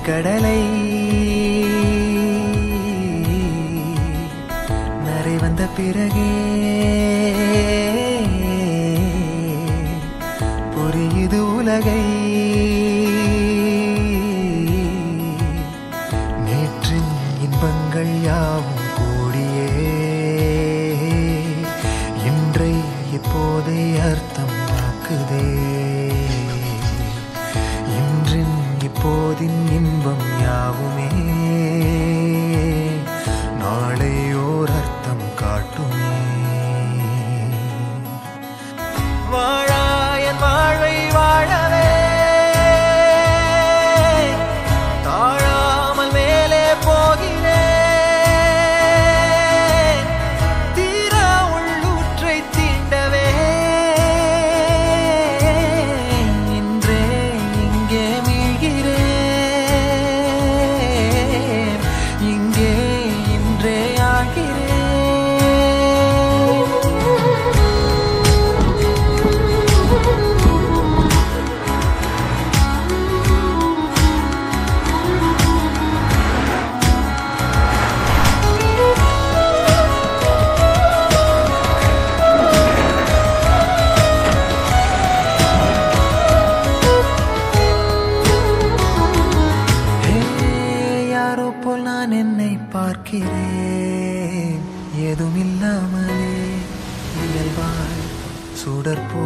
கடலை. நரை வந்த பிறகே. புரியுது உலகை. நேற்றின் இன்பங்கள் யாவும் கூடியே. இன்றை இப்போதை அர்த்தம் ஆக்குதே போதின் இன்பம் யாவுமே. நான் என்னை பார்க்கிறேன். ஏதும் இல்லாமலே இயல்பாய் சுடற்போ